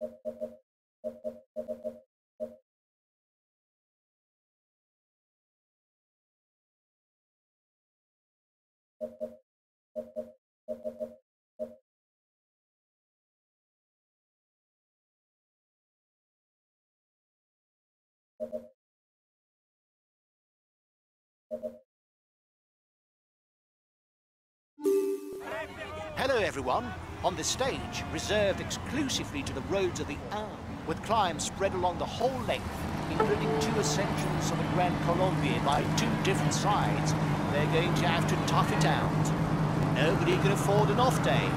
Thank you. Hello everyone. On the stage, reserved exclusively to the roads of the Ain, with climbs spread along the whole length, including two ascensions of the Grand Colombier by two different sides, they're going to have to tough it out. Nobody can afford an off day.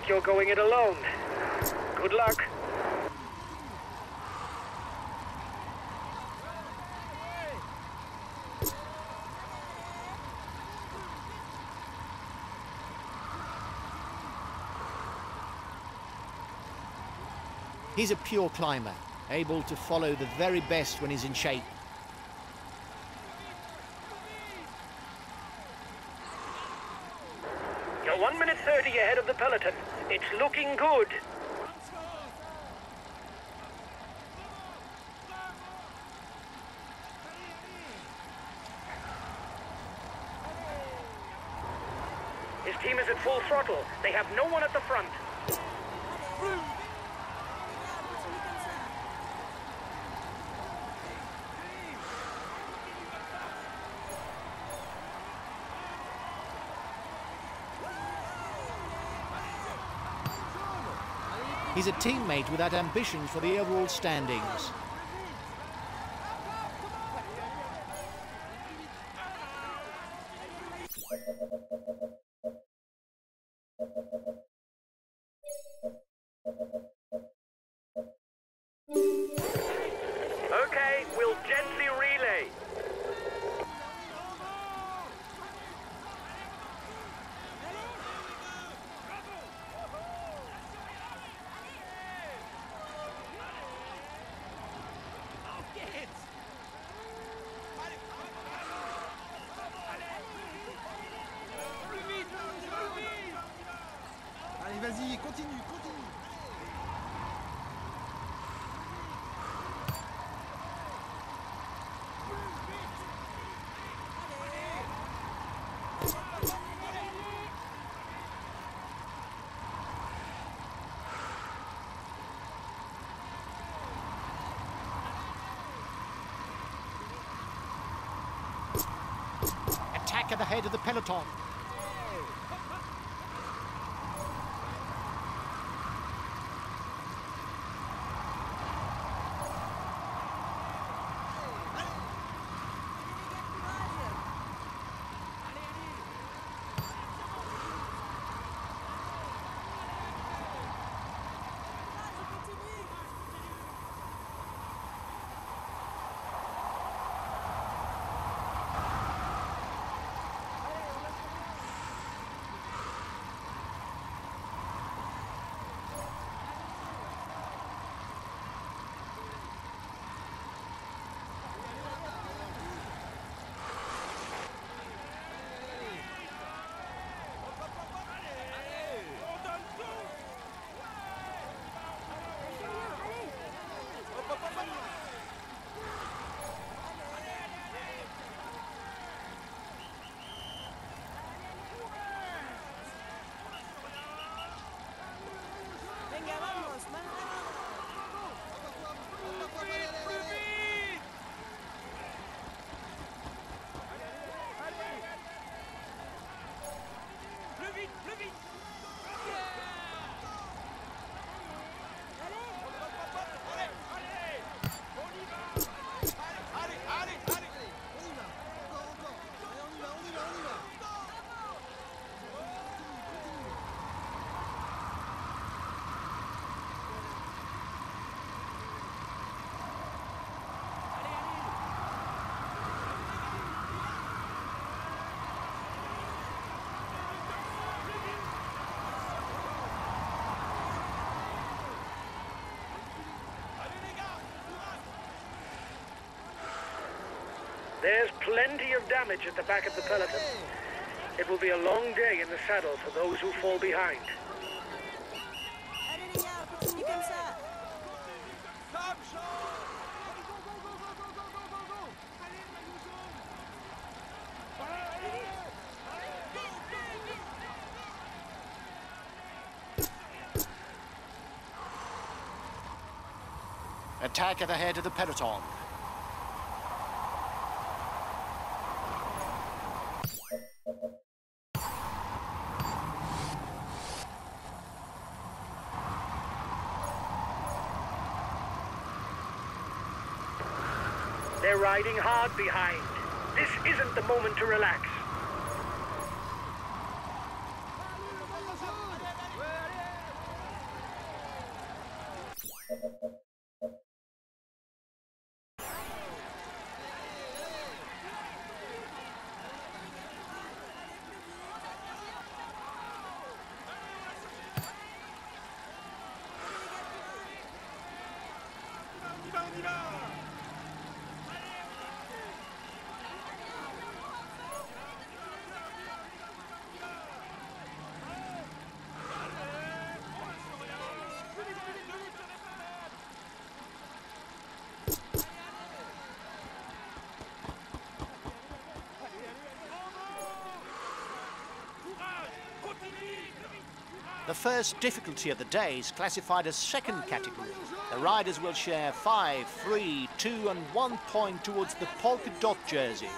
Like you're going it alone. Good luck. He's a pure climber, able to follow the very best when he's in shape. You're 1 minute 30 ahead of the peloton. It's looking good. His team is at full throttle. They have no one at the front. He's a teammate without ambitions for the overall standings. Continue, continue. Attack at the head of the peloton. There's plenty of damage at the back of the peloton. It will be a long day in the saddle for those who fall behind. Allez les gars, continue comme ça Attack at the head of the peloton. They're riding hard behind. This isn't the moment to relax. The first difficulty of the day is classified as second category. The riders will share five, three, two and one point towards the polka dot jersey.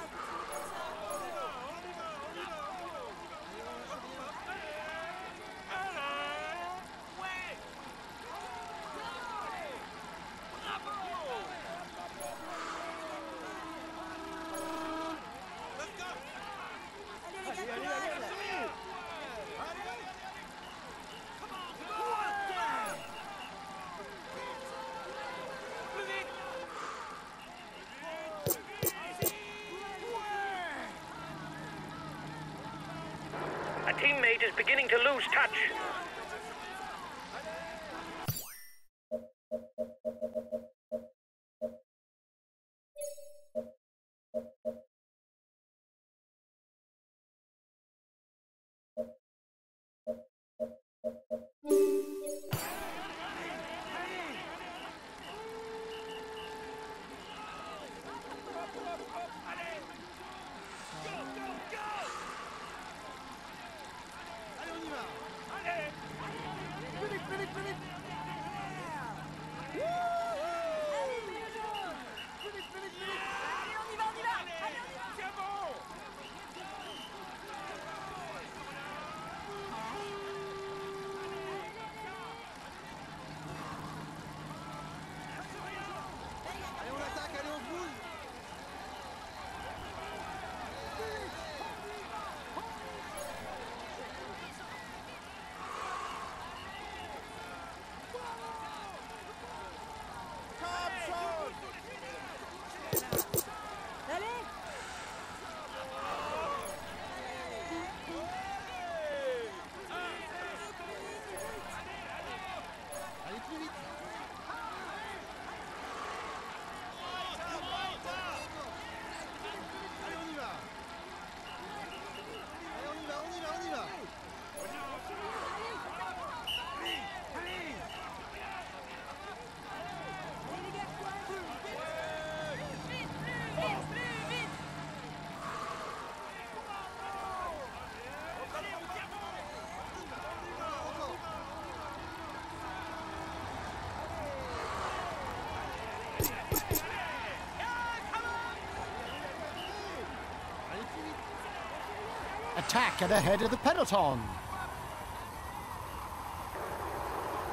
Attack at the head of the peloton.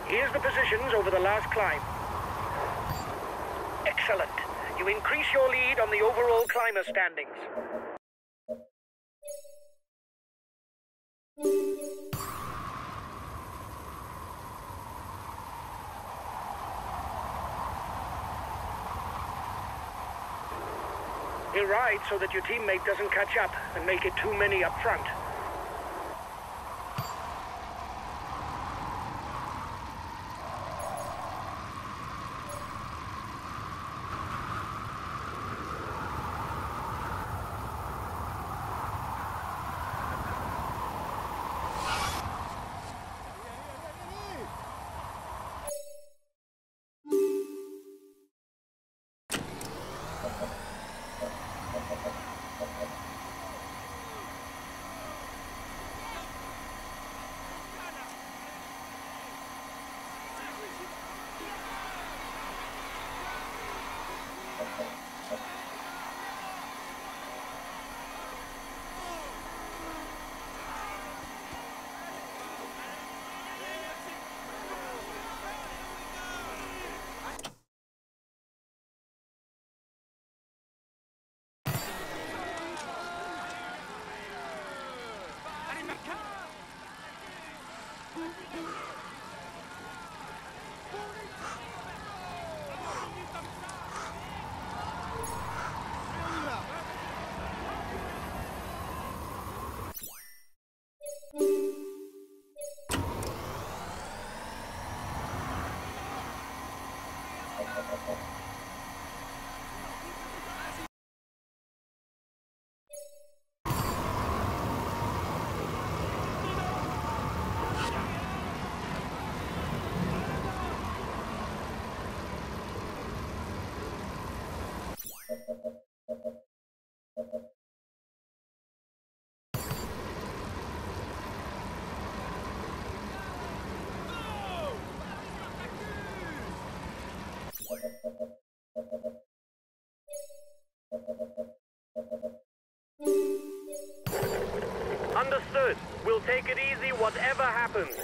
Here's the positions over the last climb. Excellent. You increase your lead on the overall climber standings. You ride so that your teammate doesn't catch up and make it too many up front. Understood. We'll take it easy whatever happens.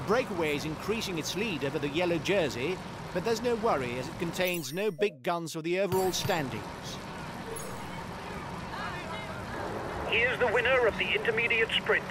The breakaway is increasing its lead over the yellow jersey, but there's no worry as it contains no big guns for the overall standings. Here's the winner of the intermediate sprint.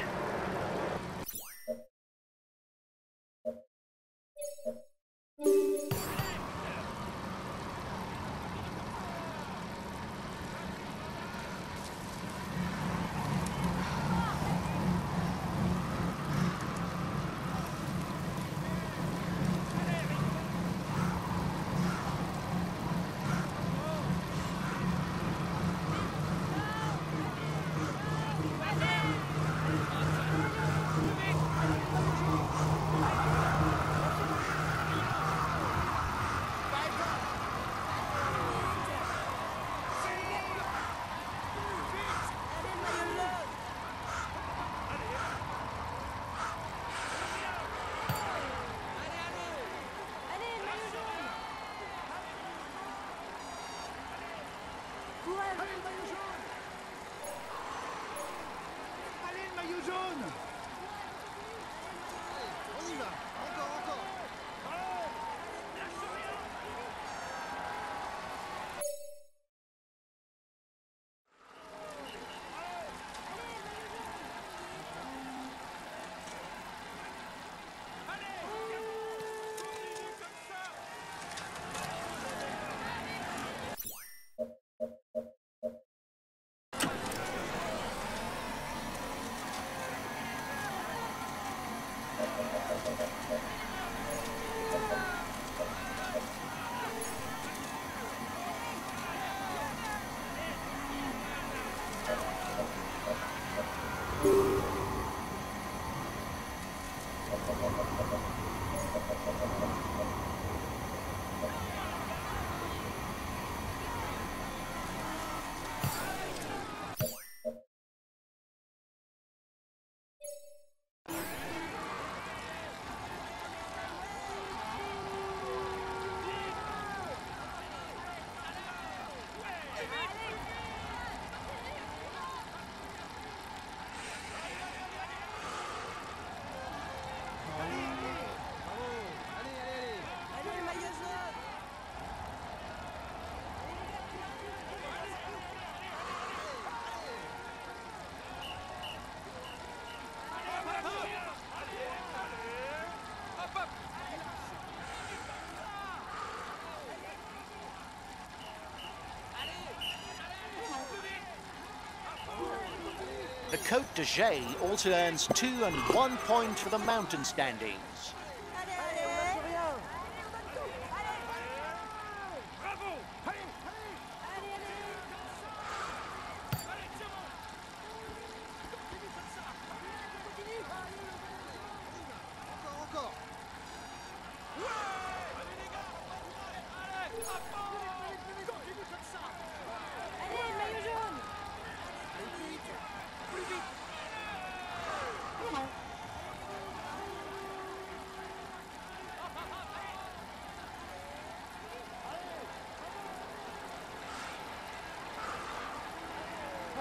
The Côte de Jay also earns two and one point for the mountain standings.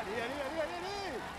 ¡Lía, lía, lía!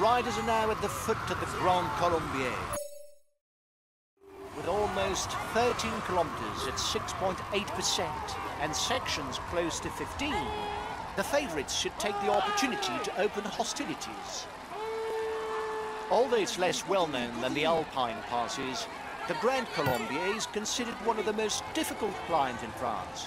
Riders are now at the foot of the Grand Colombier. With almost 13 kilometres at 6.8% and sections close to 15, the favourites should take the opportunity to open hostilities. Although it's less well known than the Alpine passes, the Grand Colombier is considered one of the most difficult climbs in France.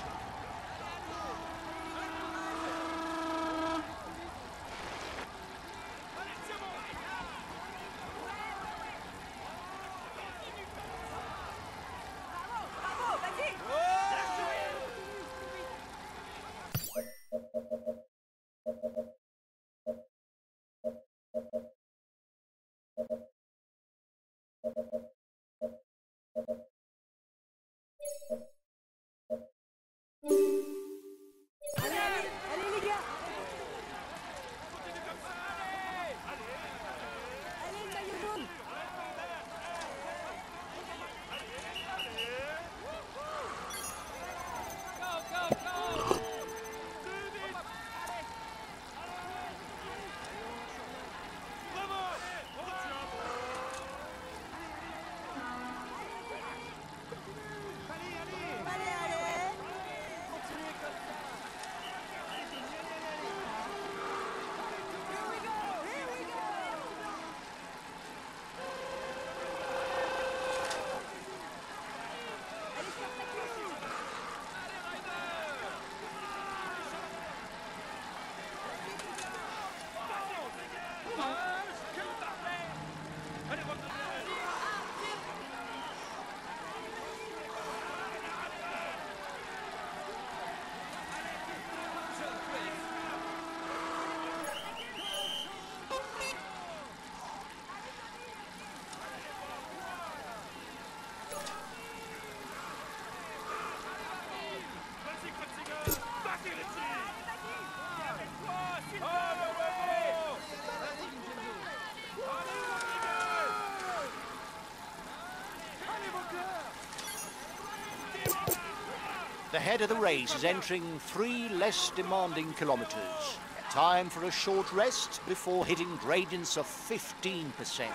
The head of the race is entering three less demanding kilometres. Time for a short rest before hitting gradients of 15%.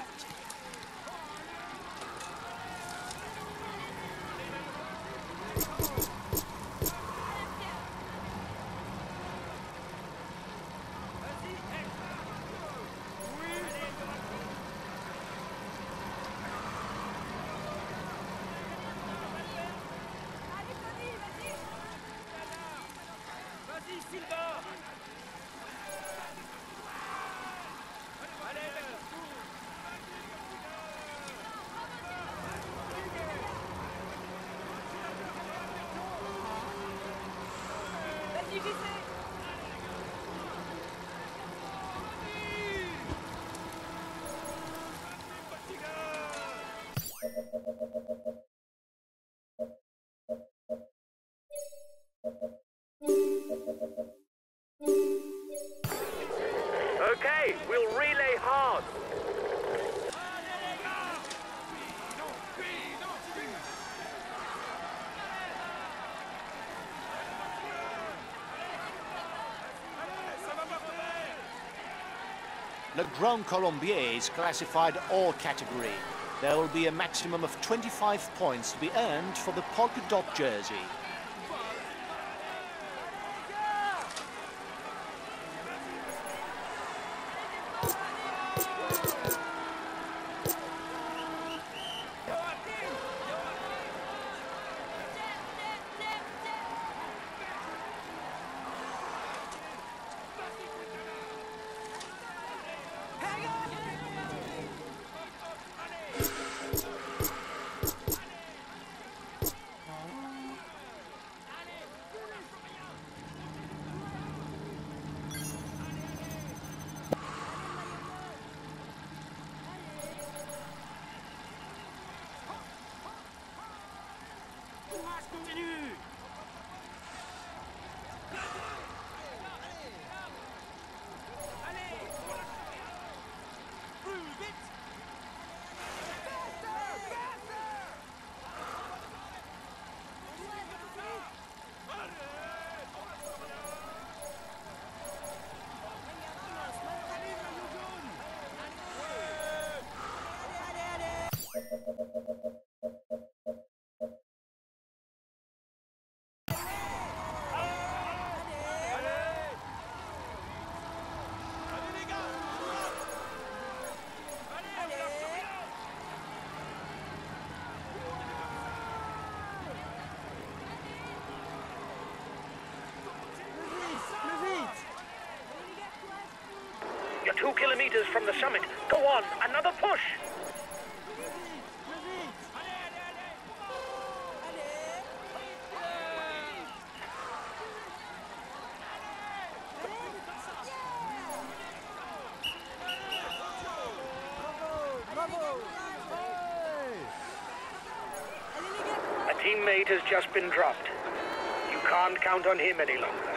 Grand Colombier is classified all category. There will be a maximum of 25 points to be earned for the polka dot jersey. Continue Allez Plus vite You're two kilometers from the summit. Go on, another push. A teammate has just been dropped. You can't count on him any longer.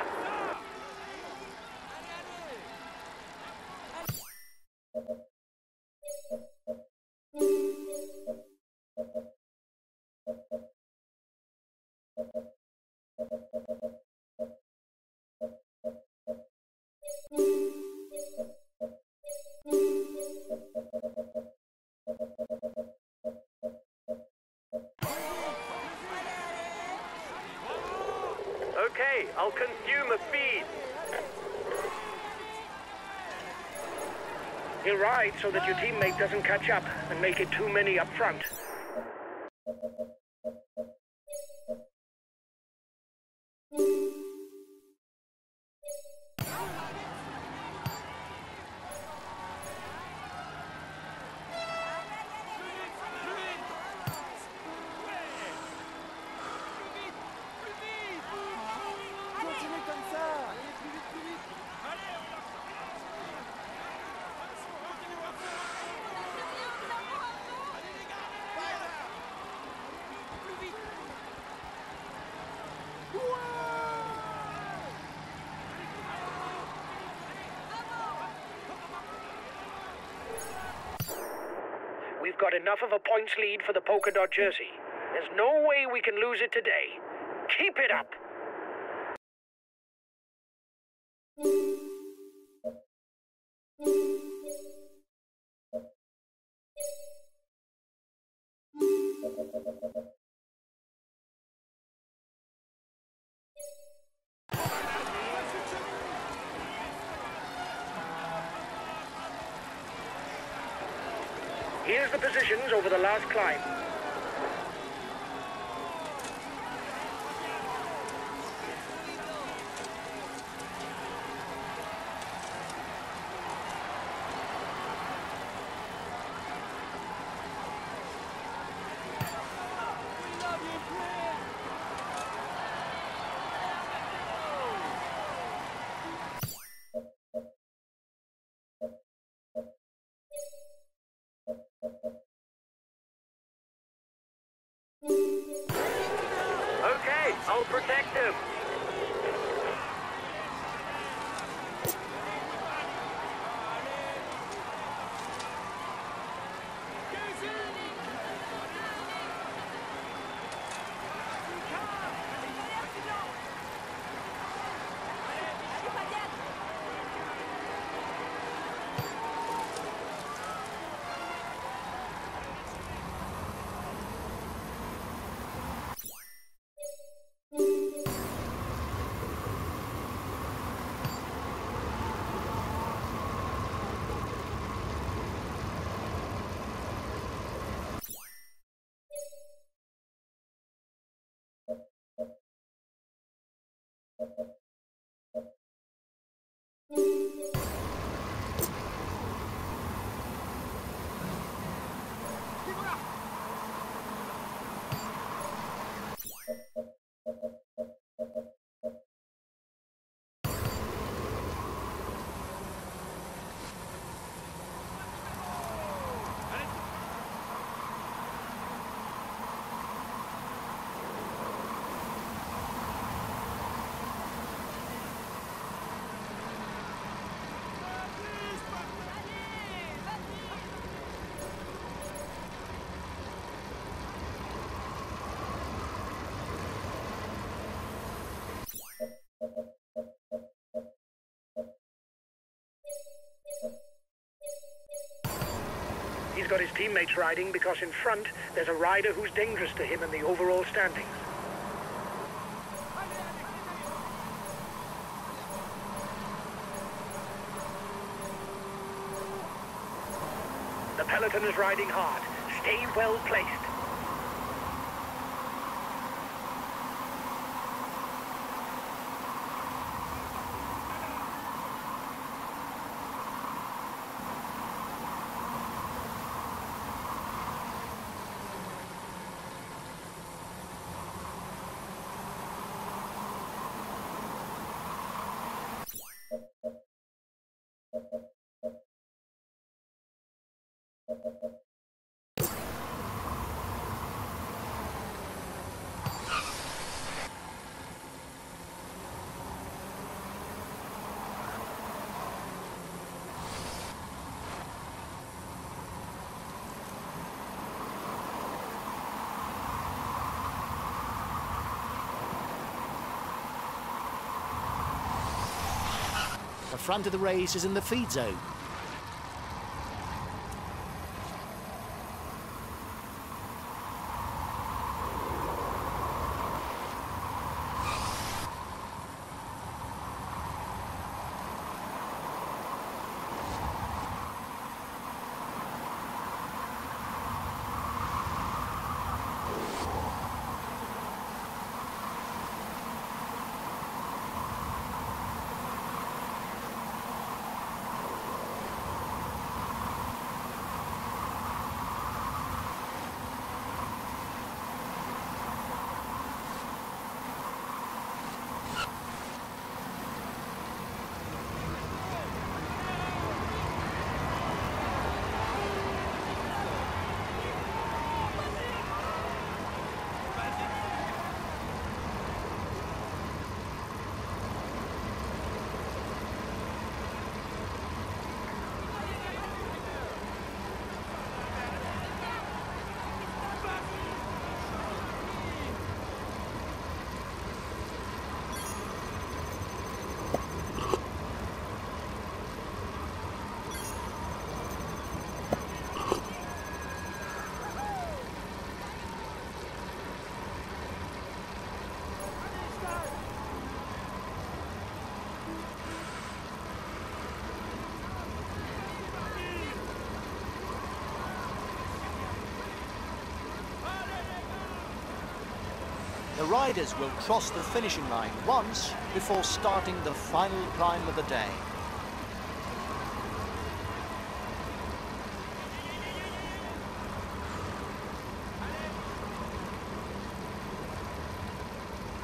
So that your teammate doesn't catch up and make it too many up front. Got enough of a points lead for the polka dot jersey. There's no way we can lose it today. Keep it up. I'll protect him. He's got his teammates riding because in front there's a rider who's dangerous to him in the overall standings. The peloton is riding hard. Stay well placed. The front of the race is in the feed zone. Riders will cross the finishing line once before starting the final climb of the day.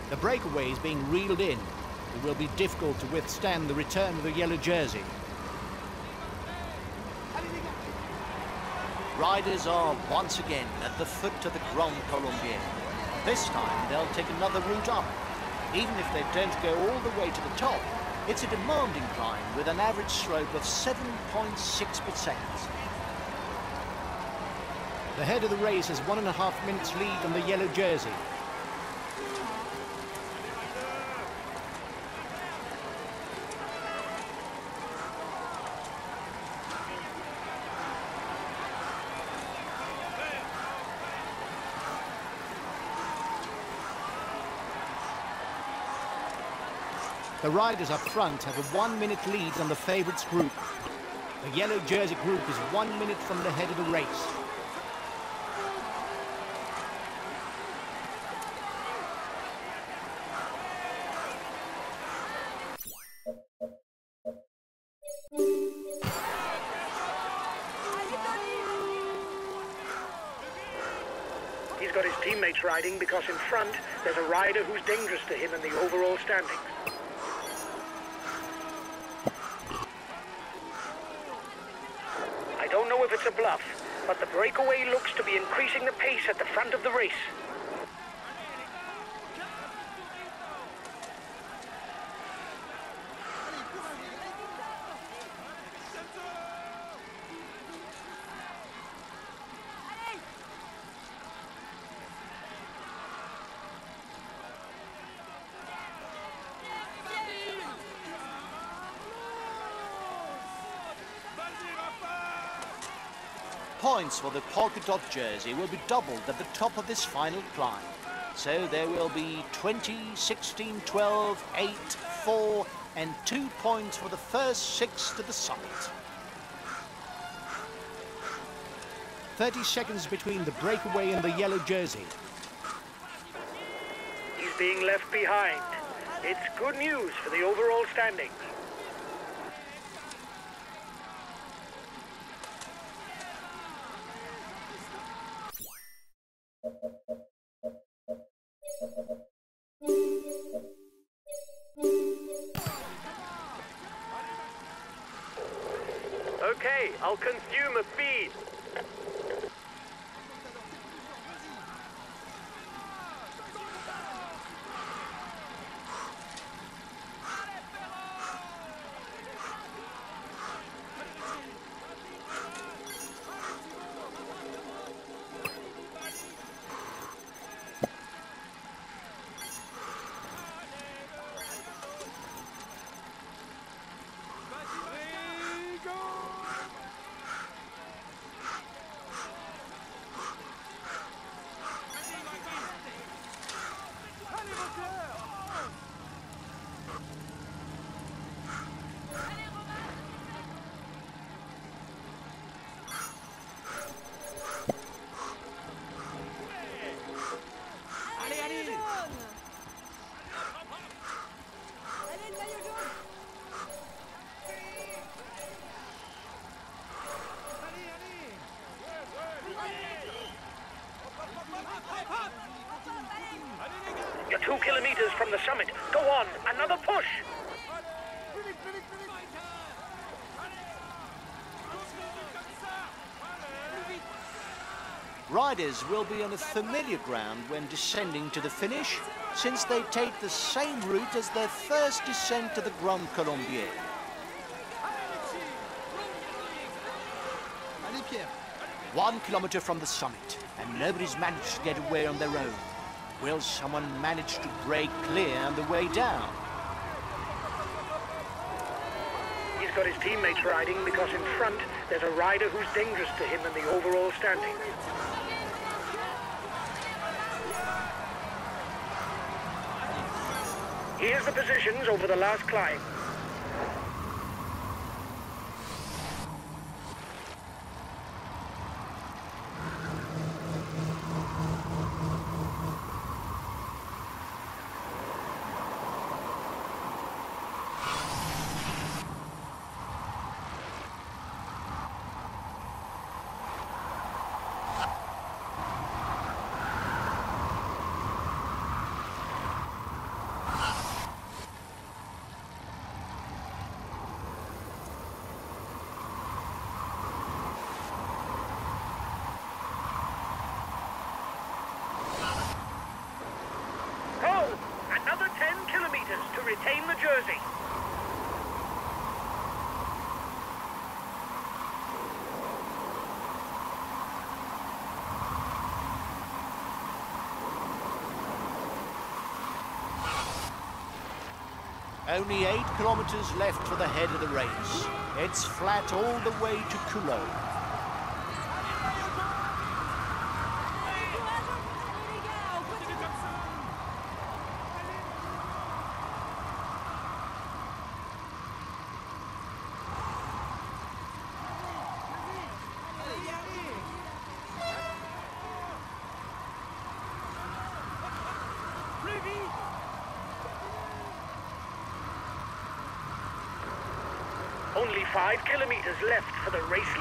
The breakaway is being reeled in. It will be difficult to withstand the return of the yellow jersey. Riders are once again at the foot of the Grand Colombier. This time they'll take another route up. Even if they don't go all the way to the top, it's a demanding climb with an average slope of 7.6%. The head of the race has one and a half minutes lead on the yellow jersey. The riders up front have a one-minute lead on the favourites group. The yellow jersey group is one minute from the head of the race. He's got his teammates riding because in front there's a rider who's dangerous to him in the overall standings. I don't know if it's a bluff, but the breakaway looks to be increasing the pace at the front of the race. Points for the polka dot jersey will be doubled at the top of this final climb. So there will be 20, 16, 12, 8, 4 and 2 points for the first six to the summit. 30 seconds between the breakaway and the yellow jersey. He's being left behind. It's good news for the overall standings. Riders will be on a familiar ground when descending to the finish, since they take the same route as their first descent to the Grand Colombier. One kilometre from the summit, and nobody's managed to get away on their own. Will someone manage to break clear on the way down? He's got his teammates riding because in front there's a rider who's dangerous to him in the overall standings. Here's the positions over the last climb. Only eight kilometres left for the head of the race. It's flat all the way to Culoz. Only five kilometers left for the race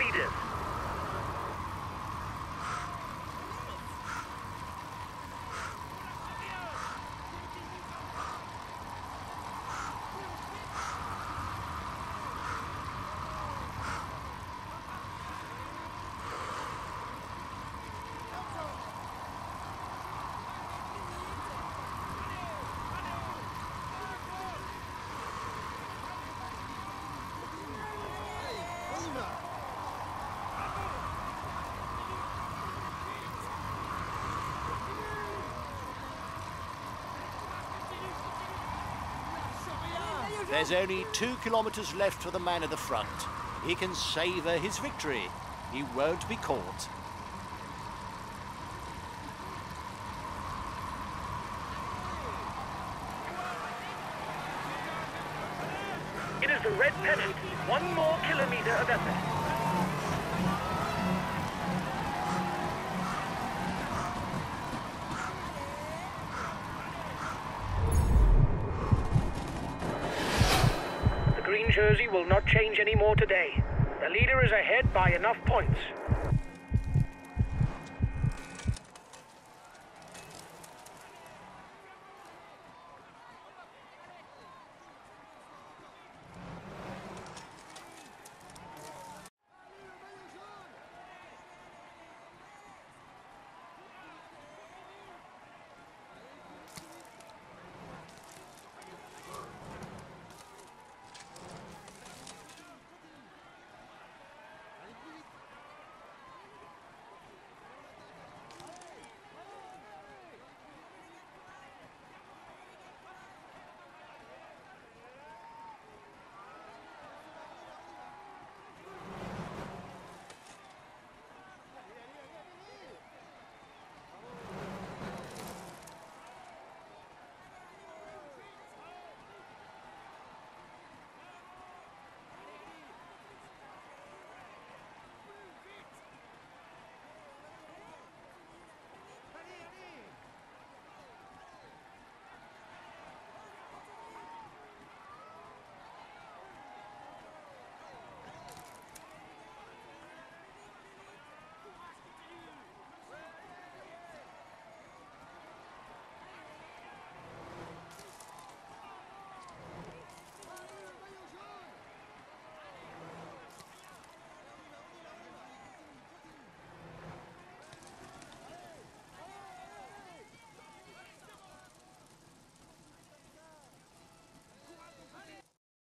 There's only two kilometres left for the man at the front. He can savour his victory. He won't be caught. Any more today. The leader is ahead by enough points.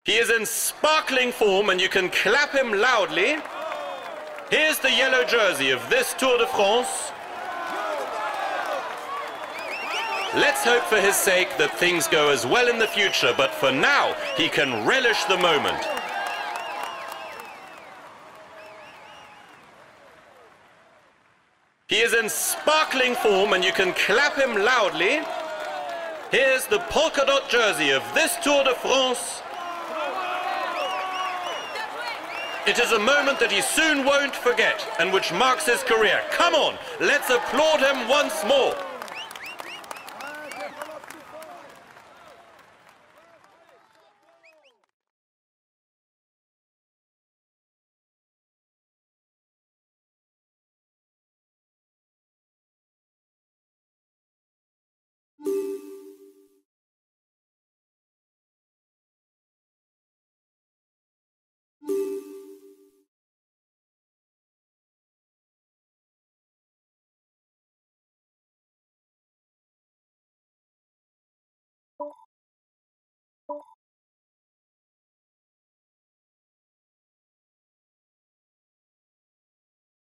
He is in sparkling form and you can clap him loudly. Here's the yellow jersey of this Tour de France. Let's hope for his sake that things go as well in the future, but for now, he can relish the moment. He is in sparkling form and you can clap him loudly. Here's the polka dot jersey of this Tour de France. It is a moment that he soon won't forget and which marks his career. Come on, let's applaud him once more.